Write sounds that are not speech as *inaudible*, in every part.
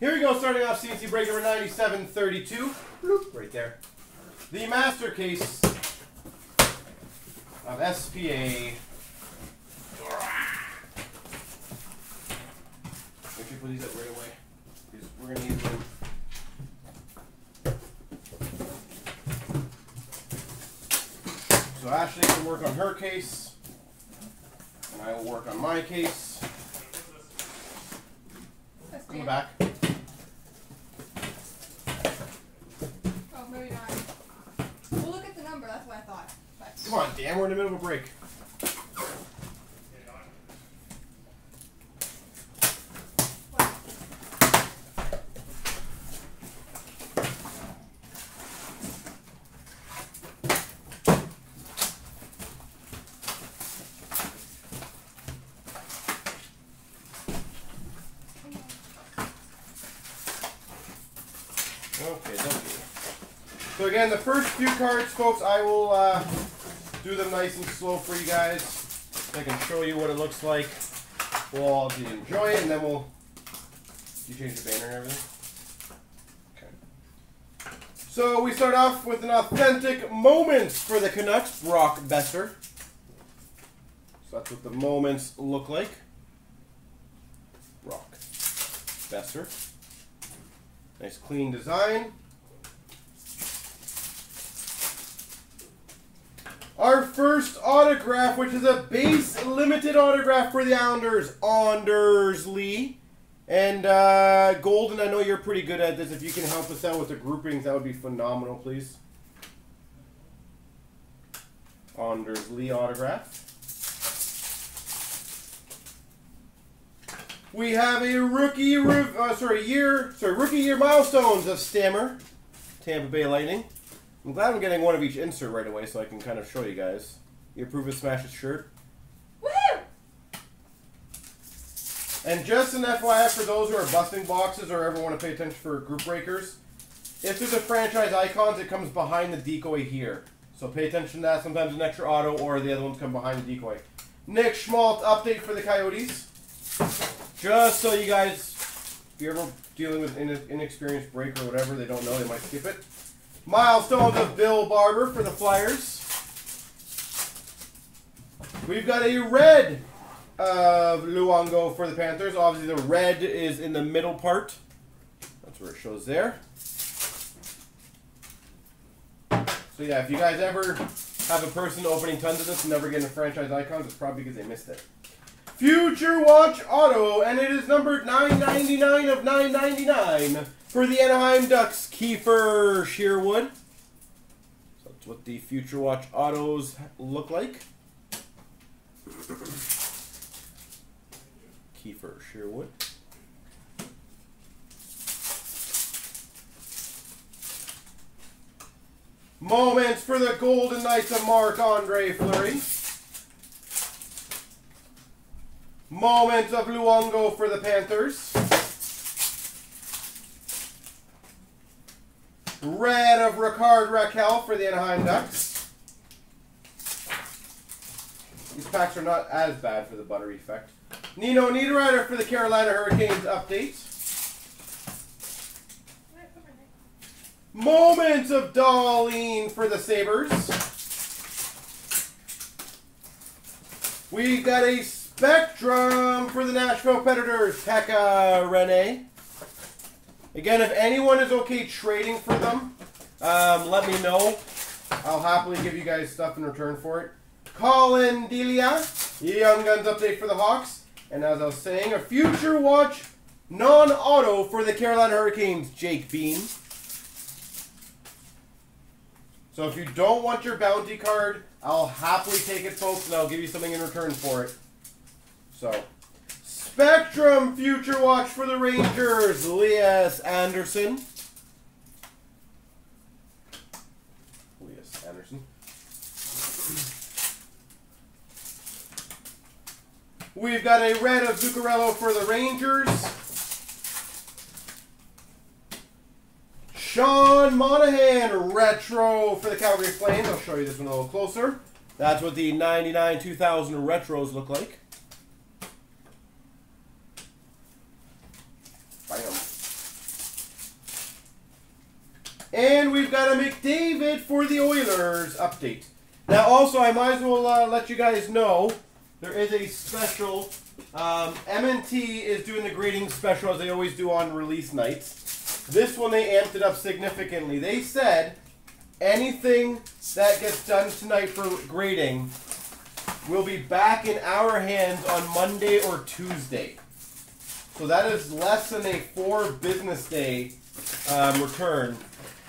Here we go, starting off CNC break number 9732. Bloop, right there. The master case of SPA. Make sure put these up right away. Because we're going to need them. So Ashley can work on her case. And I will work on my case. Come back. Oh, maybe not. We'll look at the number, that's what I thought. But Come on, Dan, we're in the middle of a break. Okay, okay. So again, the first few cards, folks, I will uh, do them nice and slow for you guys. I can show you what it looks like. We'll all enjoy it, and then we'll. You change the banner and everything. Okay. So we start off with an authentic moments for the Canucks, Brock Boeser. So that's what the moments look like. Brock Boeser. Nice clean design. Our first autograph, which is a base limited autograph for the Islanders, Anders Lee. And uh, Golden, I know you're pretty good at this. If you can help us out with the groupings, that would be phenomenal, please. Anders Lee autograph. We have a rookie, uh, sorry, year, sorry, rookie year milestones of Stammer, Tampa Bay Lightning. I'm glad I'm getting one of each insert right away, so I can kind of show you guys. You approve of Smash's shirt. Woo! And just an FYI for those who are busting boxes or ever want to pay attention for group breakers, if there's a franchise icons, it comes behind the decoy here. So pay attention to that. Sometimes an extra auto or the other ones come behind the decoy. Nick Schmaltz update for the Coyotes. Just so you guys, if you're ever dealing with in- inexperienced break or whatever, they don't know, they might skip it. Milestones of Bill Barber for the Flyers. We've got a red of Luongo for the Panthers. Obviously, the red is in the middle part. That's where it shows there. So yeah, if you guys ever have a person opening tons of this and never getting a franchise icons, it's probably because they missed it. Future Watch Auto, and it is numbered 999 of 999 for the Anaheim Ducks, Kiefer Sherwood. So that's what the Future Watch Autos look like. Kiefer Sherwood. Moments for the Golden Knights of Marc Andre Fleury. Moments of Luongo for the Panthers. Red of Rickard Rakell for the Anaheim Ducks. These packs are not as bad for the butter effect. Nino Niederreiter for the Carolina Hurricanes update. Moments of Dahlin for the Sabres. We've got a Spectrum for the Nashville Predators, Pekka Rinne. Again, if anyone is okay trading for them, um, let me know. I'll happily give you guys stuff in return for it. Collin Delia, Young Guns update for the Hawks. And as I was saying, a future watch non-auto for the Carolina Hurricanes, Jake Bean. So if you don't want your bounty card, I'll happily take it, folks, and I'll give you something in return for it. So, Spectrum Future Watch for the Rangers, Elias Anderson. Elias Anderson. We've got a red of Zuccarello for the Rangers. Sean Monahan retro for the Calgary Flames. I'll show you this one a little closer. That's what the 99 2000 retros look like. And we've got a McDavid for the Oilers update. Now, also, I might as well uh, let you guys know there is a special. Um, MNT is doing the grading special as they always do on release nights. This one they amped it up significantly. They said anything that gets done tonight for grading will be back in our hands on Monday or Tuesday. So that is less than a four business day um, return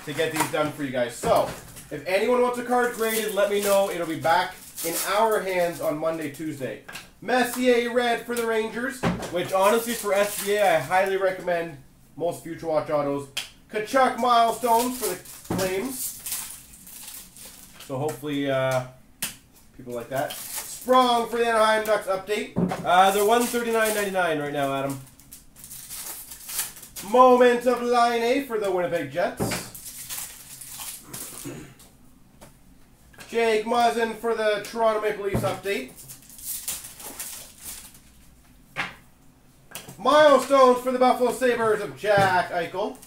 to get these done for you guys. So if anyone wants a card graded, let me know. It'll be back in our hands on Monday, Tuesday. Messier red for the Rangers, which honestly for SPA I highly recommend most Future Watch autos. Tkachuk milestones for the Flames. So hopefully uh, people like that. Sprong for the Anaheim Ducks update. Uh, they're 139.99 right now, Adam. Moment of Laine for the Winnipeg Jets. Jake Muzzin for the Toronto Maple Leafs update. Milestones for the Buffalo Sabres of Jack Eichel.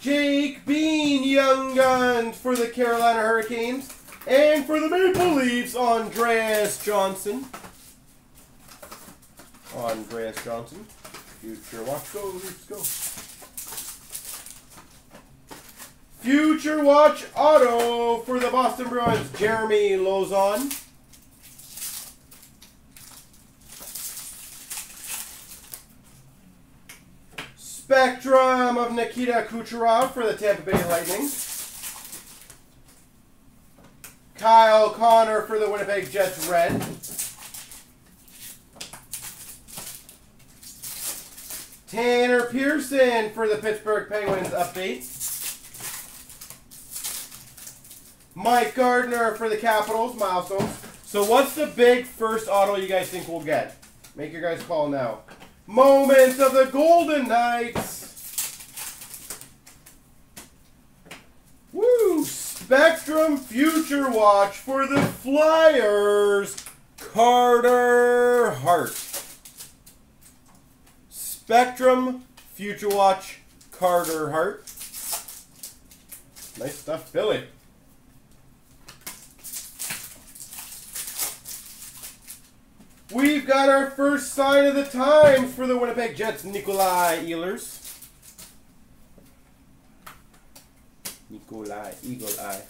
Jake Bean Young Guns for the Carolina Hurricanes. And for the Maple Leafs, Andreas Johnsson. Andreas Johnsson. Future watch go, Leafs go. Future Watch Auto for the Boston Bruins, Jeremy Lauzon. Spectrum of Nikita Kucherov for the Tampa Bay Lightning. Kyle Connor for the Winnipeg Jets Red. Tanner Pearson for the Pittsburgh Penguins update. Mike Gartner for the Capitals, milestones. So what's the big first auto you guys think we'll get? Make your guys call now. Moments of the Golden Knights. Woo! Spectrum Future Watch for the Flyers. Carter Hart. Spectrum Future Watch Carter Hart. Nice stuff, Billy. We've got our first sign of the times for the Winnipeg Jets, Nikolai Ehlers. Nikolai, Eagle Eye.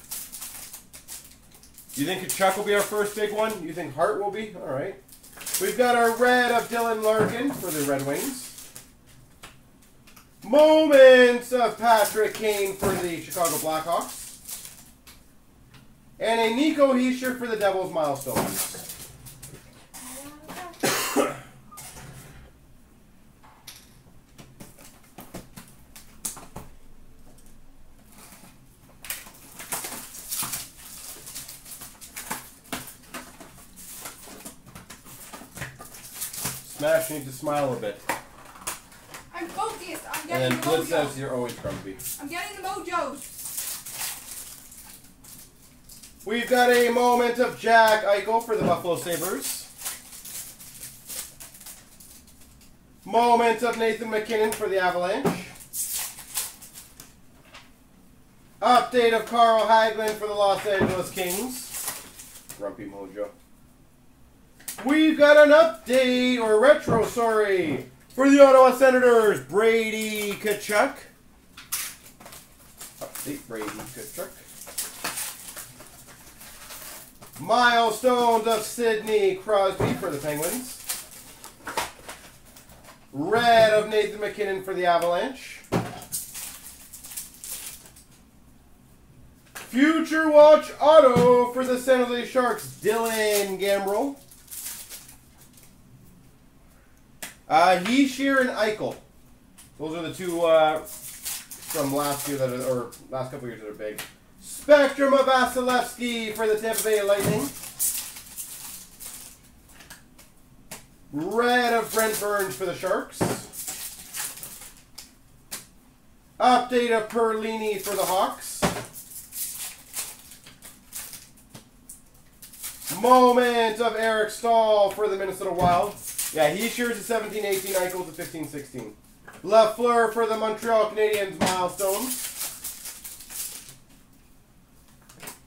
You think Chuck will be our first big one? You think Hart will be? All right. We've got our red of Dylan Larkin for the Red Wings. Moments of Patrick Kane for the Chicago Blackhawks. And a Nico Hischier for the Devils milestones. Smile a bit. I'm focused. I'm And getting then the Blitz mojo. says you're always grumpy. I'm getting the mojos. We've got a moment of Jack Eichel for the Buffalo Sabres. Moment of Nathan MacKinnon for the Avalanche. Update of Carl Hagelin for the Los Angeles Kings. Grumpy Mojo. We've got an update, or retro, sorry, for the Ottawa Senators, Brady Tkachuk. Update, Brady Tkachuk. Milestones of Sidney Crosby for the Penguins. Red of Nathan MacKinnon for the Avalanche. Future Watch Auto for the San Jose Sharks, Dylan Gambrell. Uh, Hischier and Eichel. Those are the two uh, from last year that are, or last couple years that are big. Spectrum of Vasilevskiy for the Tampa Bay Lightning. Red of Brent Burns for the Sharks. Update of Perlini for the Hawks. Moment of Eric Staal for the Minnesota Wild. Yeah, he shares a 17-18, Eichel to 15-16. Lafleur for the Montreal Canadiens milestone.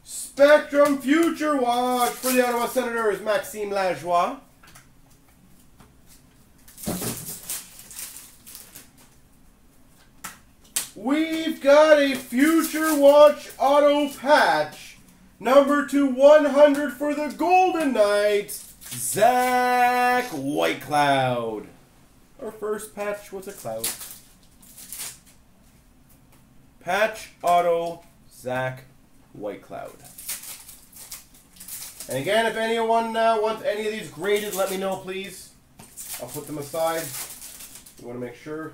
Spectrum Future Watch for the Ottawa Senators, Maxime Lajoie. We've got a Future Watch auto patch. Number to 100 for the Golden Knights, Zach Whitecloud. Our first patch was a cloud. Patch auto Zach Whitecloud. And again, if anyone uh, wants any of these graded, let me know, please. I'll put them aside. We want to make sure.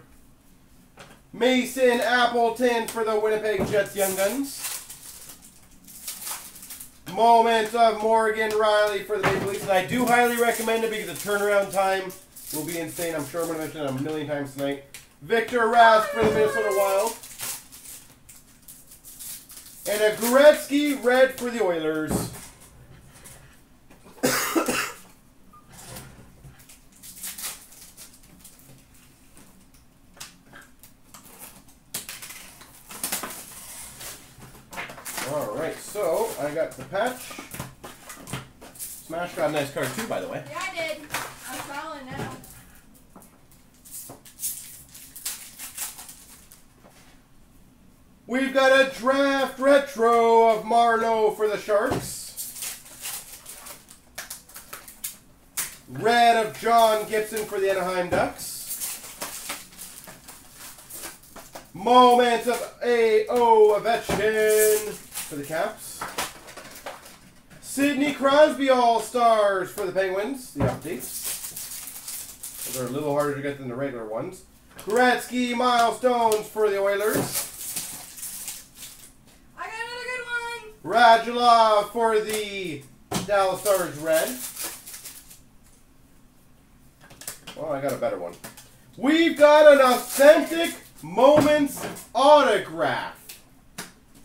Mason Appleton for the Winnipeg Jets Young Guns. Moment of Morgan Rielly for the Maple Leafs. And I do highly recommend it because the turnaround time will be insane. I'm sure I'm going to mention it a million times tonight. Viktor Rask for the Minnesota Wild. And a Gretzky red for the Oilers. Alright, so I got the patch. Smash got a nice card too, by the way. Yeah, I did. I'm smiling now. We've got a draft retro of Marleau for the Sharks. Red of John Gibson for the Anaheim Ducks. Moment of A.O. Ovechkin for the Caps. Sidney Crosby All Stars for the Penguins. The updates. Those are a little harder to get than the regular ones. Gretzky Milestones for the Oilers. I got another good one. Radulov for the Dallas Stars red. Well, I got a better one. We've got an authentic Moments autograph,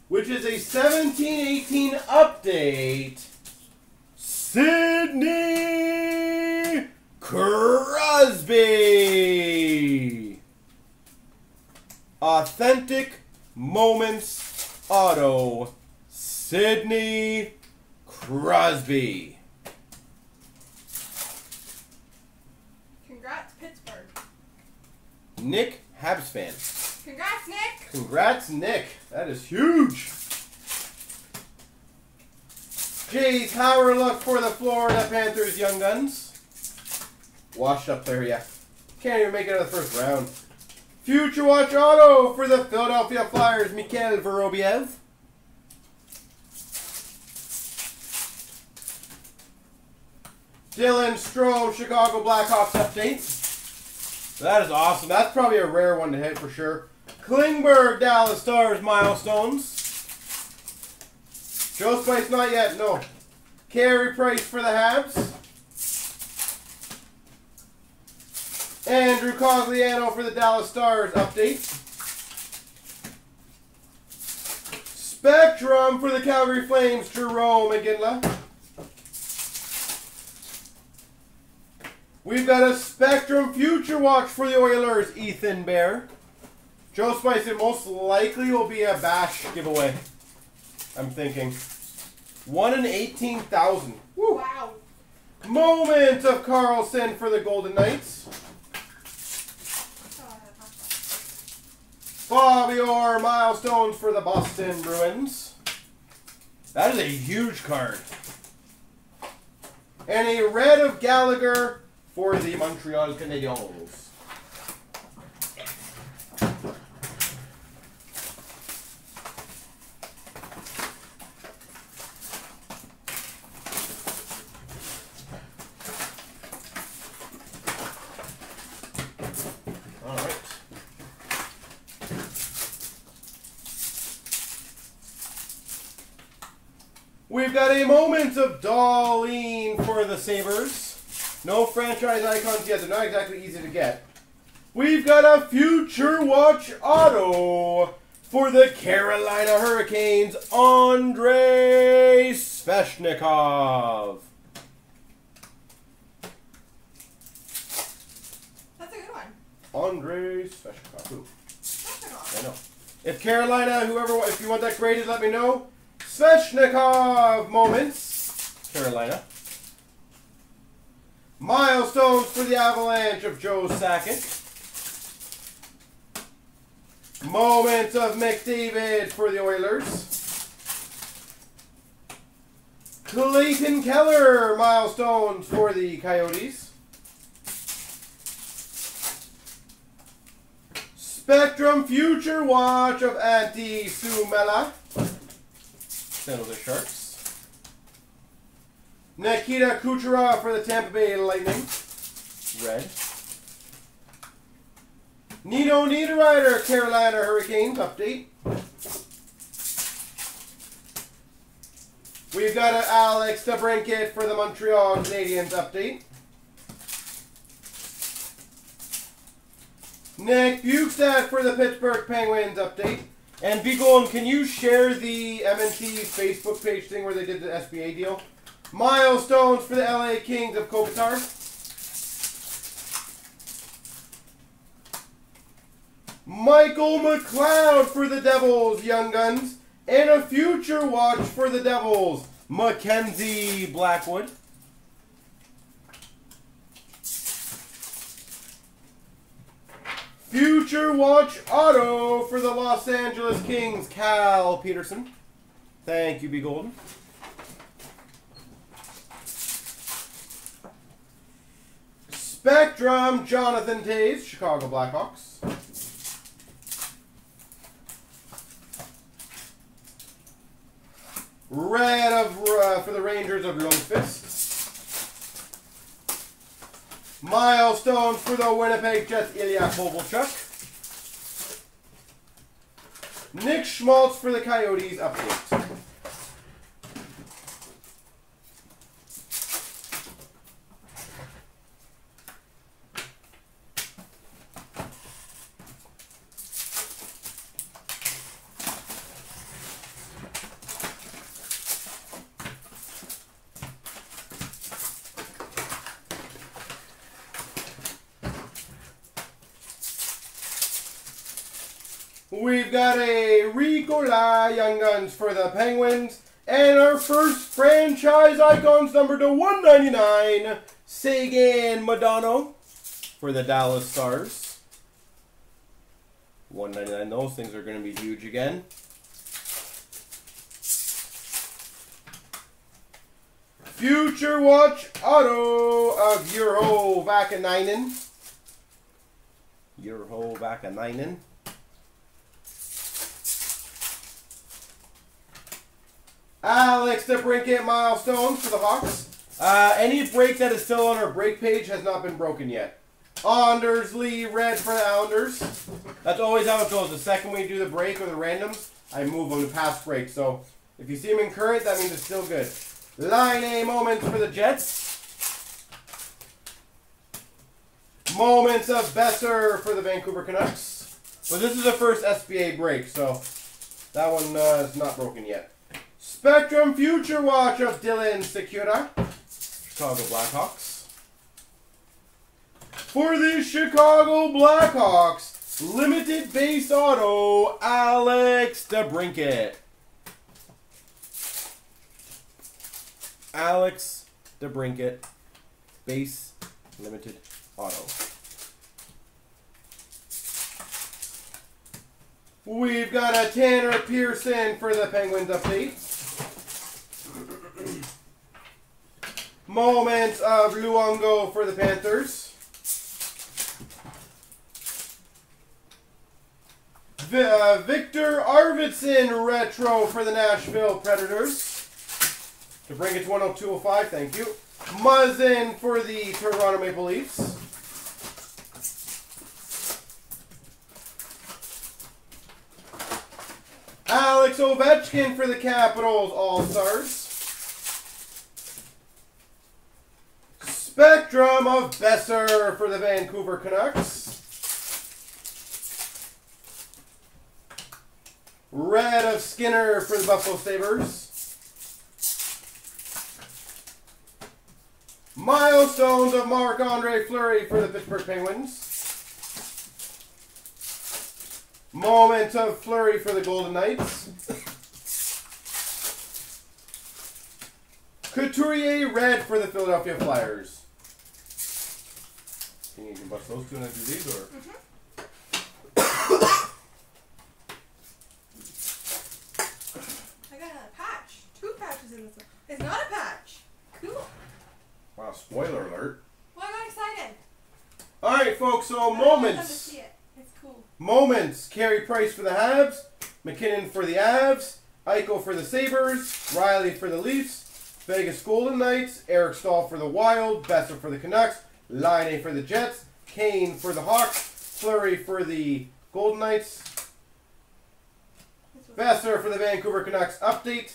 which is a 1718 update. Sidney Crosby. Authentic Moments Auto. Sidney Crosby. Congrats, Pittsburgh. Nick Habs fan. Congrats, Nick. Congrats, Nick. That is huge. Jays Howard look for the Florida Panthers Young Guns. Washed up there, yeah. Can't even make it out of the first round. Future Watch Auto for the Philadelphia Flyers, Mikhail Vorobiev. Dylan Strome, Chicago Blackhawks update. That is awesome. That's probably a rare one to hit for sure. Klingberg, Dallas Stars milestones. Joe Spice, not yet, no. Carey Price for the Habs. Andrew Cogliano for the Dallas Stars update. Spectrum for the Calgary Flames, Jerome McGinley. We've got a Spectrum Future Watch for the Oilers, Ethan Bear. Joe Spice, it most likely will be a bash giveaway. I'm thinking. 1 in 18,000. Wow. Moment of Karlsson for the Golden Knights. Oh, I Bobby Orr milestones for the Boston Bruins. That is a huge card. And a red of Gallagher for the Montreal Canadiens. We've got a moment of Dahlin for the Sabres. No franchise icons yet. They're not exactly easy to get. We've got a Future Watch Auto for the Carolina Hurricanes, Andrei Svechnikov. That's a good one. Andre? Svechnikov. I know. If Carolina, whoever, if you want that graded, let me know. Svechnikov moments. Carolina. Milestones for the Avalanche of Joe Sakic. Moments of McDavid for the Oilers. Clayton Keller milestones for the Coyotes. Spectrum Future Watch of Antti Suomela. San Jose Sharks. Nikita Kucherov for the Tampa Bay Lightning. Red. Nino Niederreiter, Carolina Hurricanes update. We've got an Alex DeBrincat for the Montreal Canadiens update. Nick Bjugstad for the Pittsburgh Penguins update. And B Golden, can you share the MNT Facebook page thing where they did the SPA deal? Milestones for the LA Kings of Kopitar. Michael McLeod for the Devils, Young Guns. And a future watch for the Devils, Mackenzie Blackwood. Future Watch Auto for the Los Angeles Kings, Cal Petersen. Thank you, B Golden. Spectrum, Jonathan Toews, Chicago Blackhawks. Red of uh, for the Rangers of Lundqvist. Milestone for the Winnipeg Jets, Ilya Kovalchuk. Nick Schmaltz for the Coyotes update. We've got a Riikola Young Guns for the Penguins. And our first franchise icons number to 199, Sagan Modano for the Dallas Stars. 199, those things are going to be huge again. Future Watch Auto of Urho Vaakanainen. Urho Vaakanainen. Alex DeBrincat milestones for the Hawks. Uh, any break that is still on our break page has not been broken yet. Anders Lee red for the Islanders. That's always how it goes. The second we do the break or the randoms, I move them to past break. So if you see them in current, that means it's still good. Laine moments for the Jets. Moments of Boeser for the Vancouver Canucks. But this is the first SPA break, so that one uh, is not broken yet. Spectrum Future Watch of Dylan Sikura, Chicago Blackhawks. For the Chicago Blackhawks, limited base auto, Alex DeBrincat. Alex DeBrincat, base limited auto. We've got a Tanner Pearson for the Penguins update. Moments of Luongo for the Panthers. Uh, Viktor Arvidsson retro for the Nashville Predators. To bring it to 102.05, thank you. Muzzin for the Toronto Maple Leafs. Alex Ovechkin for the Capitals All-Stars. Spectrum of Boeser for the Vancouver Canucks. Red of Skinner for the Buffalo Sabres. Milestones of Marc-Andre Fleury for the Pittsburgh Penguins. Moment of Fleury for the Golden Knights. Couturier red for the Philadelphia Flyers. Think you can bust those two and I do these or? I got a patch. Two patches in this one. It's not a patch. Cool. Wow, spoiler alert. Well, I got excited. Alright, folks, so I want to moments. see it. It's cool. Moments. Carey Price for the Habs. MacKinnon for the Avs. Eichel for the Sabres. Rielly for the Leafs. Vegas Golden Knights. Eric Staal for the Wild. Boeser for the Canucks. Laine for the Jets. Kane for the Hawks. Fleury for the Golden Knights. Boeser for the Vancouver Canucks update.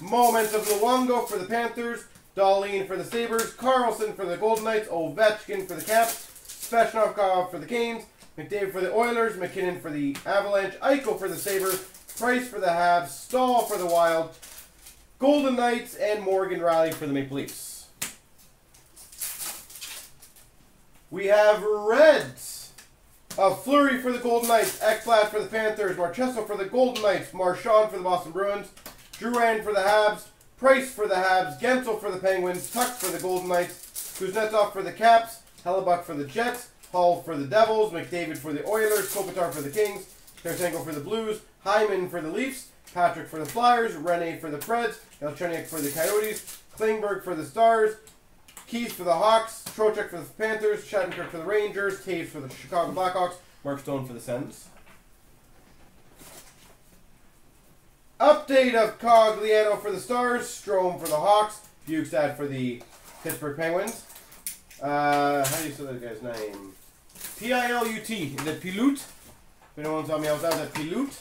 Moment of Luongo for the Panthers. Dahlin for the Sabres. Karlsson for the Golden Knights. Ovechkin for the Caps. Svechnikov for the Canes. McDavid for the Oilers. MacKinnon for the Avalanche. Eichel for the Sabres. Price for the Habs. Staal for the Wild. Golden Knights. And Morgan Rielly for the Maple Leafs. We have Reds. A Fleury for the Golden Knights, Ekblad for the Panthers, Marchessault for the Golden Knights, Marchand for the Boston Bruins, Drouin for the Habs, Price for the Habs, Guentzel for the Penguins, Tuch for the Golden Knights, Kuznetsov for the Caps, Hellebuyck for the Jets, Hall for the Devils, McDavid for the Oilers, Kopitar for the Kings, Tarasenko for the Blues, Hyman for the Leafs, Patrick for the Flyers, Rinne for the Preds, Elchenik for the Coyotes, Klingberg for the Stars, Keys for the Hawks, Trocheck for the Panthers, Shattenkirk for the Rangers, Toews for the Chicago Blackhawks, Mark Stone for the Sens. Update of Cogliano for the Stars, Strome for the Hawks, Bjugstad for the Pittsburgh Penguins. Uh, how do you say that guy's name? P I L U T. Is it Pilut? If anyone's on me outside, that Pilut.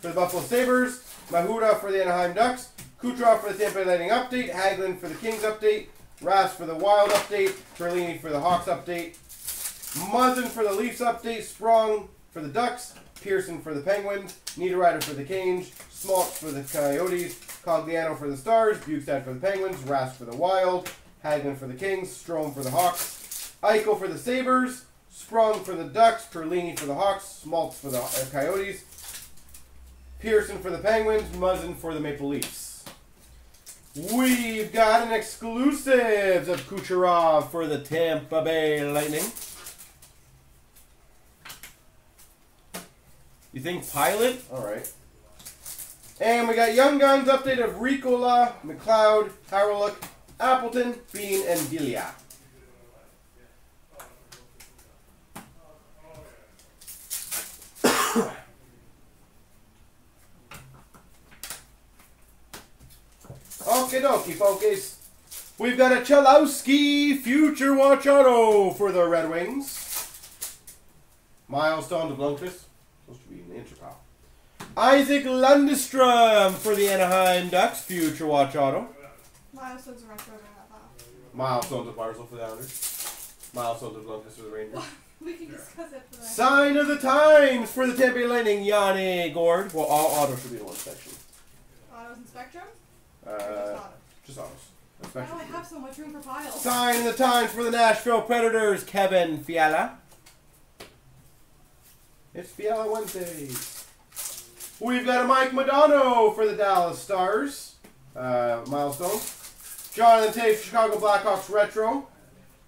For the Buffalo Sabres, Mahura for the Anaheim Ducks, Kucherov for the Tampa Lightning update, Hagelin for the Kings update, Ras for the Wild update, Perlini for the Hawks update, Muzzin for the Leafs update, Sprong for the Ducks, Pearson for the Penguins, Niederreiter for the Canes, Schmaltz for the Coyotes, Cogliano for the Stars, Bjugstad for the Penguins, Ras for the Wild, Hagelin for the Kings, Strome for the Hawks, Eichel for the Sabres, Sprong for the Ducks, Perlini for the Hawks, Schmaltz for the uh, Coyotes, Pearson for the Penguins, Muzzin for the Maple Leafs. We've got an exclusive of Kucherov for the Tampa Bay Lightning. You think pilot? All right. And we got Young Guns update of Riikola, McLeod, Harreluk, Appleton, Bean, and Delia. Okie dokie, folks. We've got a Cholowski Future Watch Auto for the Red Wings. Milestone to Blomqvist. Supposed to be in the. Isaac Lundestrom for the Anaheim Ducks. Future Watch Auto. Milestones are retro in that file. Milestones of Barzal for the Islanders. Milestones of Blomqvist for the Rangers. *laughs* We can discuss it for Sign of the Times for the Tampa Lightning. Yanni Gourde. Well, all auto should be in one section. autos and spectrum. Or Uh, just autos? just. Why do I have so much room for piles? Sign the Times for the Nashville Predators, Kevin Fiala. It's Fiala Wednesday. We've got a Mike Modano for the Dallas Stars. Uh, milestone. Jonathan Tate, Chicago Blackhawks Retro.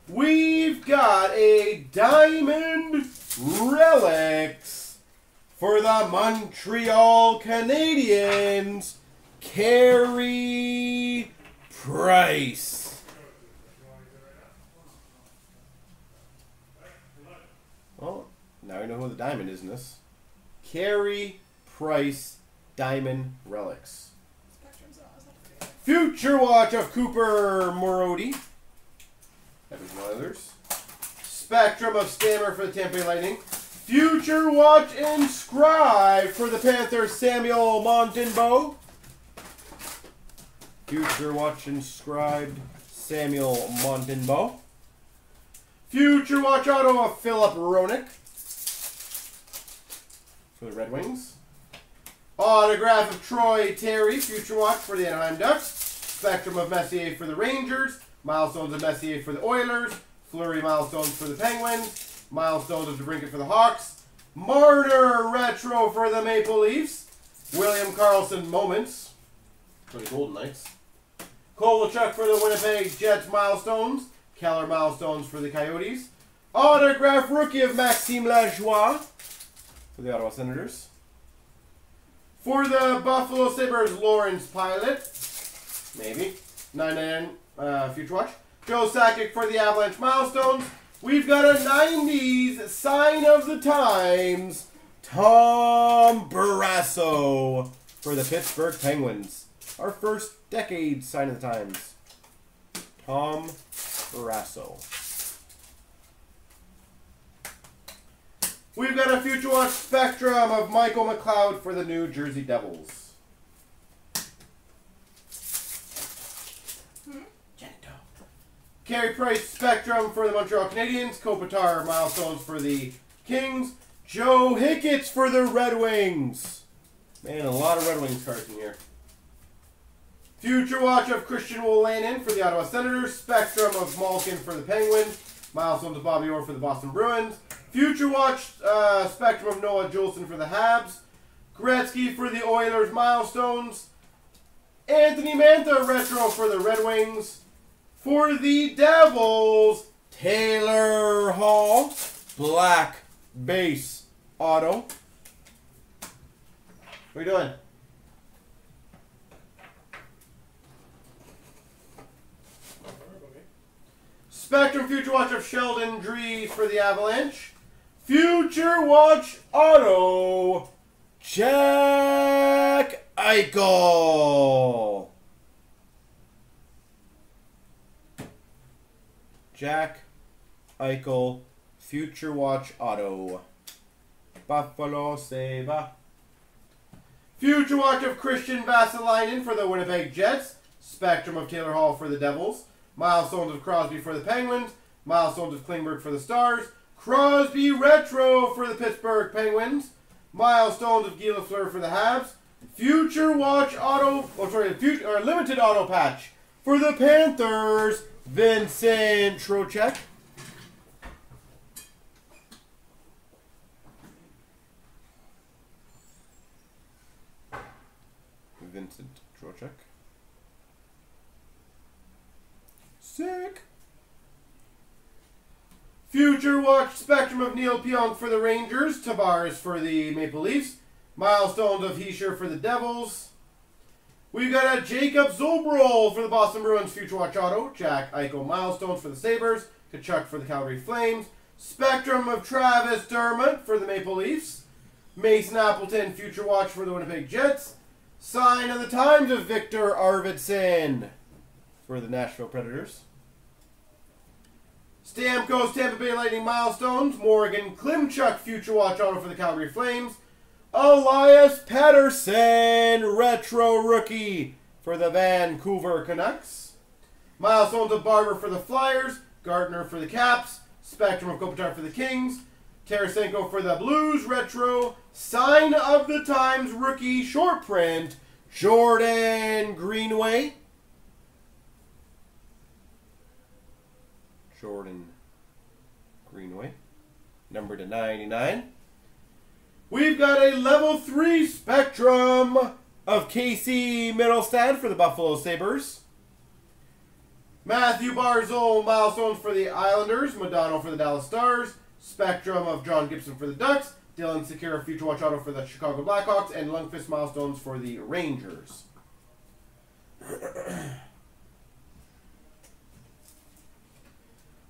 We've got a Diamond Relics for the Montreal Canadiens, Carey Price. Well, now we know who the diamond is in this. Carey Price Diamond Relics. Future Watch of Cooper Marody. Edmonton Oilers. Spectrum of Stammer for the Tampa Bay Lightning. Future Watch Inscribed for the Panthers, Samuel Montembeault. Future Watch Inscribed, Samuel Montembeault. Future Watch Auto of Filip Hronek for the Red Wings. Autograph of Troy Terry, Future Watch for the Anaheim Ducks. Spectrum of Messier for the Rangers. Milestones of Messier for the Oilers. Fleury milestones for the Penguins. Milestones of DeBrincat for the Hawks. Marner retro for the Maple Leafs. William Karlsson moments for the Golden Knights. Kovalchuk for the Winnipeg Jets milestones. Keller milestones for the Coyotes. Autograph rookie of Maxime Lajoie for the Ottawa Senators. For the Buffalo Sabres, Lawrence Pilot. Maybe. 99 uh, Future Watch. Joe Sakic for the Avalanche milestones. We've got a 90s sign of the times. Tom Barrasso for the Pittsburgh Penguins. Our first decade sign of the times. Tom Barrasso. We've got a Future Watch Spectrum of Michael McLeod for the New Jersey Devils. Carey Price Spectrum for the Montreal Canadiens. Kopitar Milestones for the Kings. Joe Hicketts for the Red Wings. Man, a lot of Red Wings cards in here. Future Watch of Christian Wolanin for the Ottawa Senators. Spectrum of Malkin for the Penguins. Milestones of Bobby Orr for the Boston Bruins. Future Watch uh, Spectrum of Noah Juulsen for the Habs. Gretzky for the Oilers Milestones. Anthony Mantha Retro for the Red Wings. For the Devils, Taylor Hall, black base auto. What are you doing? Spectrum Future Watch of Sheldon Dries for the Avalanche. Future Watch Auto, Jack Eichel. Jack Eichel, Future Watch Auto. Buffalo Sabre. Future Watch of Kristian Vesalainen for the Winnipeg Jets. Spectrum of Taylor Hall for the Devils. Milestones of Crosby for the Penguins. Milestones of Klingberg for the Stars. Crosby Retro for the Pittsburgh Penguins. Milestones of Guy for the Habs. Future Watch Auto, oh sorry, future, uh, or Limited Auto Patch for the Panthers. Vincent Trocheck. Vincent Trocheck. Sick. Future Watch Spectrum of Neal Pionk for the Rangers. Tavares for the Maple Leafs. Milestones of Hischier for the Devils. We've got a Jakub Zboril for the Boston Bruins Future Watch Auto. Jack Eichel Milestones for the Sabres. Tkachuk for the Calgary Flames. Spectrum of Travis Dermott for the Maple Leafs. Mason Appleton Future Watch for the Winnipeg Jets. Sign of the Times of Viktor Arvidsson for the Nashville Predators. Stamkos Tampa Bay Lightning Milestones. Morgan Klimchuk Future Watch Auto for the Calgary Flames. Elias Pettersson, retro rookie for the Vancouver Canucks. Milestones of Barber for the Flyers. Gartner for the Caps. Spectrum of Kopitar for the Kings. Tarasenko for the Blues, retro. Sign of the Times rookie, short print. Jordan Greenway. Jordan Greenway. Number to 99. We've got a level 3 spectrum of Casey Mittelstadt for the Buffalo Sabres. Matthew Barzal milestones for the Islanders. Modano for the Dallas Stars. Spectrum of John Gibson for the Ducks. Dylan Sikura Future Watch Auto for the Chicago Blackhawks. And Lundqvist milestones for the Rangers. *clears throat*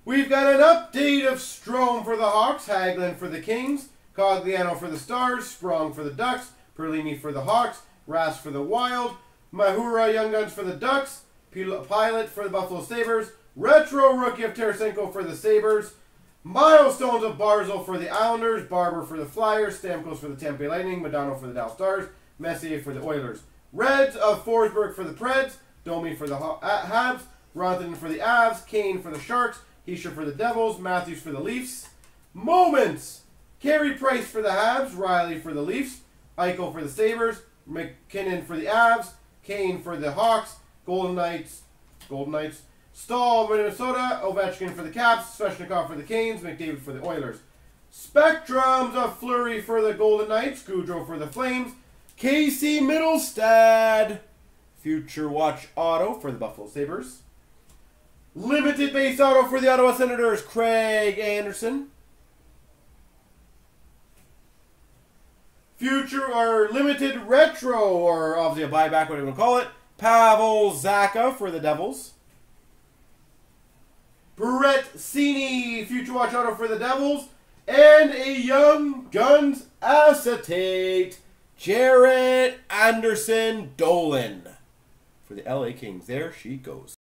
We've got an update of Strome for the Hawks. Hagelin for the Kings. Cogliano for the Stars, Sprong for the Ducks, Perlini for the Hawks, Rask for the Wild, Mahura Young Guns for the Ducks, Pilot for the Buffalo Sabres, Retro Rookie of Tarasenko for the Sabres, Milestones of Barzal for the Islanders, Barber for the Flyers, Stamkos for the Tampa Lightning, Modano for the Dallas Stars, Messier for the Oilers, Reds of Forsberg for the Preds, Domi for the Habs, Ronton for the Avs, Kane for the Sharks, Hischier for the Devils, Matthews for the Leafs. Moments! Carey Price for the Habs, Rielly for the Leafs, Eichel for the Sabres, MacKinnon for the Avs, Kane for the Hawks, Golden Knights, Golden Knights, Staal Minnesota, Ovechkin for the Caps, Svechnikov for the Canes, McDavid for the Oilers. Spectrums of Fleury for the Golden Knights. Gaudreau for the Flames. Casey Mittelstadt. Future Watch Auto for the Buffalo Sabres. Limited base auto for the Ottawa Senators. Craig Anderson. Future or limited retro, or obviously a buyback, whatever you want to call it. Pavel Zacha for the Devils. Brett Seney, Future Watch Auto for the Devils. And a Young Guns acetate, Jarrett Anderson Dolan for the LA Kings. There she goes.